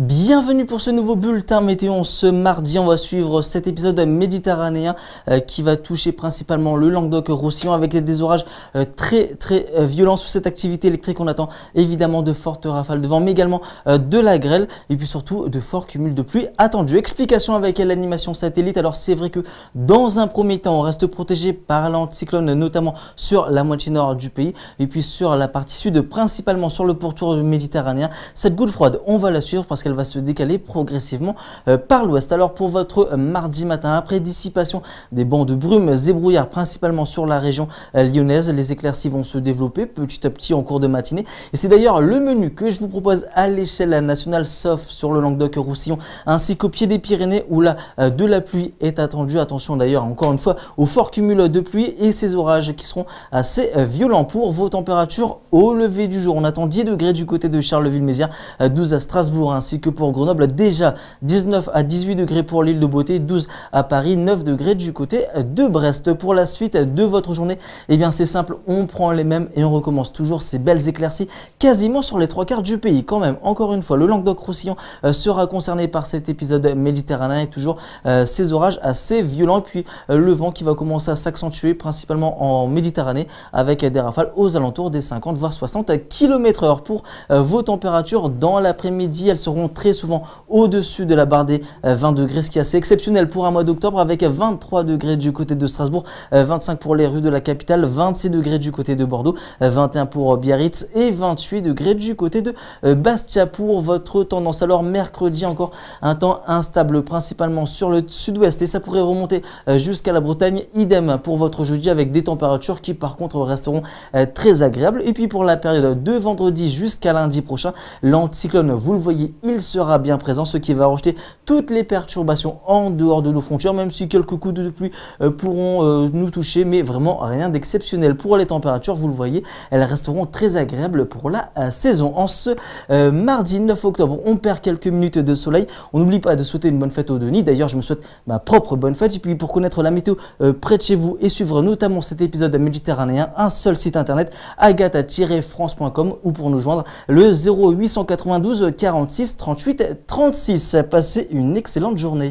Bienvenue pour ce nouveau bulletin météo. Ce mardi, on va suivre cet épisode méditerranéen euh, qui va toucher principalement le Languedoc-Roussillon avec des orages euh, très très euh, violents sous cette activité électrique. On attend évidemment de fortes rafales de vent, mais également de la grêle et puis surtout de forts cumuls de pluie attendus. Explication avec l'animation satellite. Alors c'est vrai que dans un premier temps, on reste protégé par l'anticyclone, notamment sur la moitié nord du pays et puis sur la partie sud, principalement sur le pourtour méditerranéen. Cette goutte froide, on va la suivre parce qu'elle va se décaler progressivement euh, par l'ouest. Alors pour votre euh, mardi matin, après dissipation des bancs de brume et brouillard, principalement sur la région euh, lyonnaise, les éclaircies vont se développer petit à petit en cours de matinée. Et c'est d'ailleurs le menu que je vous propose à l'échelle nationale, sauf sur le Languedoc-Roussillon, ainsi qu'au pied des Pyrénées, où là, de la pluie est attendue. Attention d'ailleurs, encore une fois, au fort cumul de pluie et ces orages qui seront assez violents pour vos températures au lever du jour. On attend 10 degrés du côté de Charleville-Mézières, 12 à Strasbourg, ainsi que pour Grenoble. Déjà 19 à 18 degrés pour l'île de Beauté, 12 à Paris, 9 degrés du côté de Brest. Pour la suite de votre journée, eh bien c'est simple, on prend les mêmes et on recommence toujours ces belles éclaircies quasiment sur les trois quarts du pays. Quand même, encore une fois, le Languedoc-Roussillon euh, sera concerné par cet épisode méditerranéen et toujours euh, ces orages assez violents. Et puis euh, le vent qui va commencer à s'accentuer principalement en Méditerranée avec des rafales aux alentours des 50 voire 60 km heure. Pour vos températures dans l'après-midi, elles seront très souvent au-dessus de la barre des 20 euh, degrés, ce qui est assez exceptionnel pour un mois d'octobre avec 23 degrés du côté de Strasbourg, 25 euh, pour les rues de la capitale, 26 degrés du côté de Bordeaux, 21 euh, pour Biarritz et 28 degrés du côté de Bastia pour votre tendance. Alors mercredi encore un temps instable principalement sur le sud-ouest et ça pourrait remonter jusqu'à la Bretagne. Idem pour votre jeudi avec des températures qui par contre resteront très agréables. Et puis pour la période de vendredi jusqu'à lundi prochain, l'anticyclone, vous le voyez, il sera bien présent, ce qui va rejeter toutes les perturbations en dehors de nos frontières, même si quelques coups de pluie euh, pourront euh, nous toucher, mais vraiment rien d'exceptionnel. Pour les températures, vous le voyez, elles resteront très agréables pour la euh, saison. En ce mardi 9 octobre, on perd quelques minutes de soleil. On n'oublie pas de souhaiter une bonne fête aux Denis. D'ailleurs, je me souhaite ma propre bonne fête. Et puis pour connaître la météo près de chez vous et suivre notamment cet épisode méditerranéen, un seul site internet, agatha-france.com ou pour nous joindre le 0892 46 38 36. Passez une excellente journée.